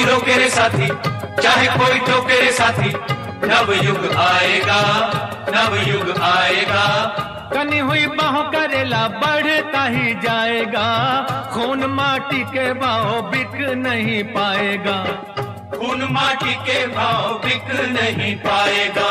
कोई रोके रे साथी, चाहे कोई टोके रे साथी। नव युग आएगा, नव युग आएगा। कनी हुई बाहों करेला बढ़ता ही जाएगा। खून माटी के भाव बिक नहीं पाएगा। खून माटी के भाव बिक नहीं पाएगा।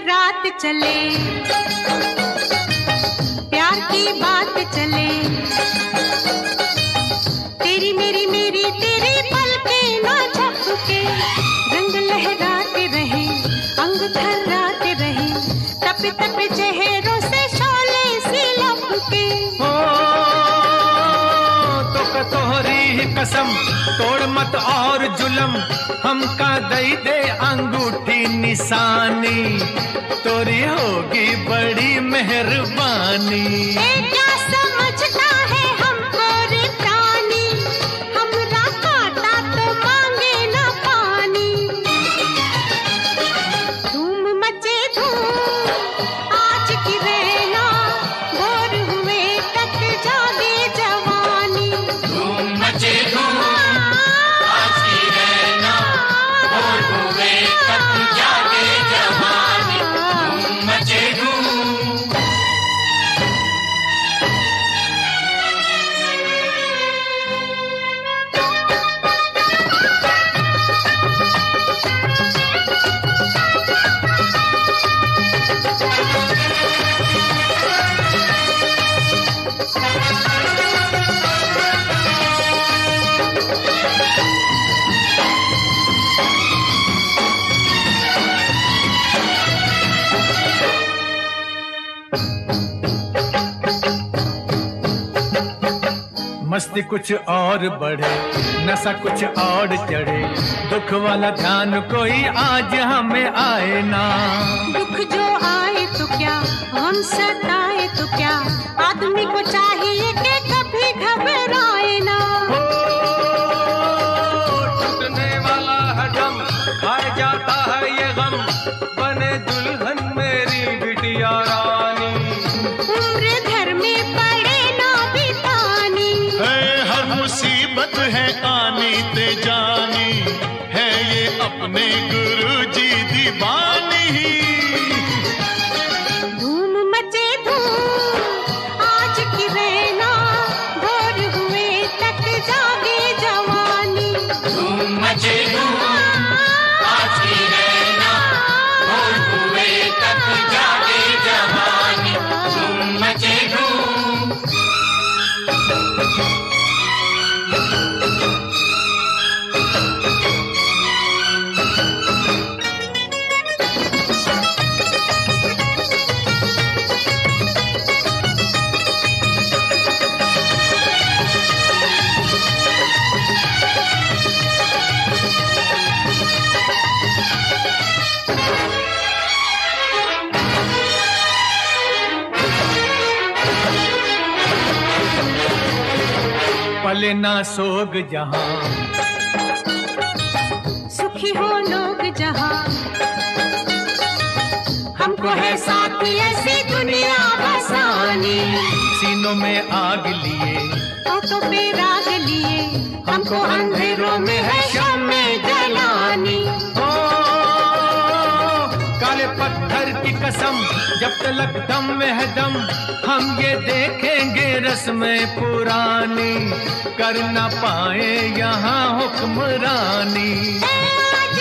रात चले। प्यार की बात चले। तेरी मेरी मेरी, तेरे पल के ना झपके। रंग लहराते रहे, अंग थर्राते रहे। तप तप चेहरों ही कसम, तोड़ मत और जुलम। हमका दई दे अंगूठी निशानी। तोरी होगी बड़ी मेहरबानी। मस्ती कुछ और बढ़े नशा कुछ और चढ़े। दुख वाला ध्यान कोई आज हमें आए ना। दुख जो आए तो क्या हम सताए तो क्या? आदमी को चाहिए कि कभी घबराए ना। टूटने वाला है दम खाए जाता है ये गम। बने दुल्हन मुसीबत है आनी ते जानी है ये अपने गुरु जी दीवानी। धूम मचे धूम आज की रहना भोर हुए तक जागे जवानी। धूम मचे धूम आज रहना भोर हुए तक जागे जवानी। धूम मचे धूम। thank you टले ना सोग जहाँ। सुखी हो लोग जहाँ। हमको है साथी ऐसी दुनिया बसानी। सीनों में आग लिए। पे राग लिए। हमको अंधेरों में है शाम में जलानी। ओ काले पत्थर की कसम जब तलक दम में है दम हम ये देखेंगे रस्में पुरानी कर ना पाए यहाँ हुक्मरानी। आज